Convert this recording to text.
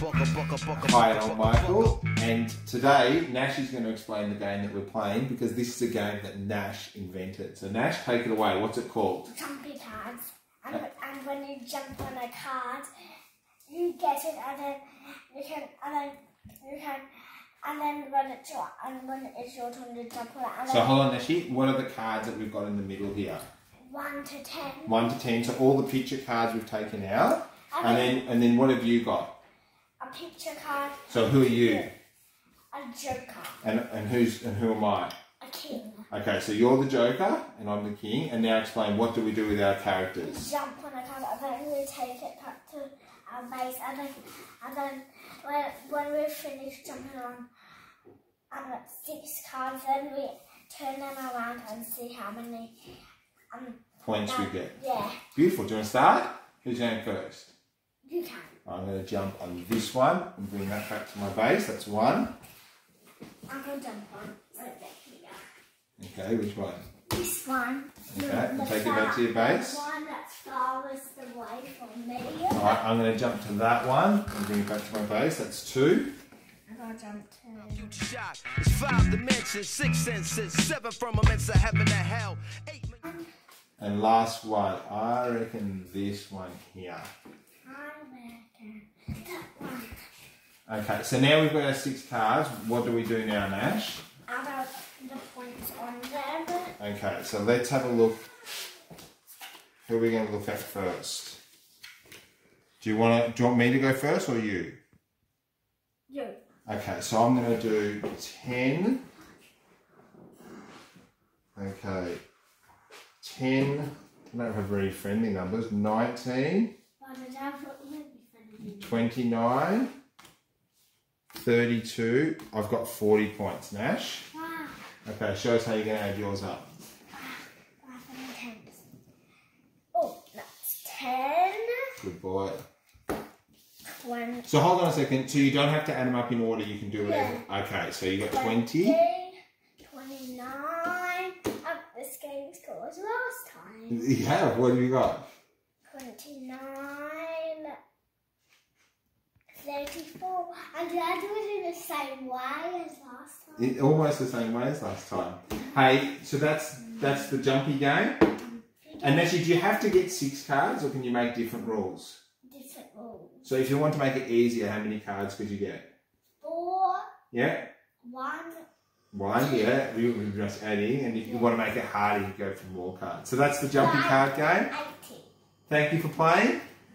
Hi, I'm Michael, and today Nash is going to explain the game that we're playing because this is a game that Nash invented. So, Nash, take it away. What's it called? Jumpy cards. And, and when you jump on a card, you get it, and then you can, and then you can, and then when it's your, and when it's your turn to jump on it, So, hold on, Nashi. What are the cards that we've got in the middle here? one to ten. 1 to 10. So, all the picture cards we've taken out. And then, and then what have you got? A picture card. So, who are you? A joker. And, and, who's, and who am I? A king. Okay, so you're the Joker and I'm the King. And now explain what do we do with our characters? Jump on a card, and then we take it back to our base, and then, and then when, when we finish jumping on um, six cards, then we turn them around and see how many. Um, Points we um, get. Yeah, Beautiful. Do you want to start? Who's going first? you can. I'm going to jump on this one and bring that back to my base. That's one. I'm gonna jump on right there. Here. Okay, which one? This one. Okay, the- and the take it back to your base. The one that's farthest away from me. All right, I'm going to jump to that one and bring it back to my base. That's two. I'm gonna jump to. shot. It's five dimensions, six senses, seven firmaments of heaven and hell. Eight. And last one, I reckon this one here. I reckon that one. Okay, so now we've got our six cards. What do we do now, Nash? Add up the points on them. Okay, so let's have a look. Who are we going to look at first? Do you want to? Do you want me to go first or you? You. Okay, so I'm going to do 10. Okay, 10. I don't have very friendly numbers. 19, What did I put you in? 29, 32. I've got 40 points, Nash. Wow. Okay, show us how you're going to add yours up. Tens. Oh, that's ten. Good boy. Twenty. So hold on a second. So you don't have to add them up in order. You can do whatever. Okay, so you got 20. 29. Um, this game scores last time. Yeah, what have you got? 29. 34. And did I do it in the same way as last time? It, almost the same way as last time. Hey, so that's that's the jumpy game. And actually, do you have to get six cards, or can you make different rules? Different rules. So if you want to make it easier, how many cards could you get? Four, Yeah, one, one. Yeah, we we just adding, and if you want to make it harder, you go for more cards. So that's the jumpy card game. 80. Thank you for playing,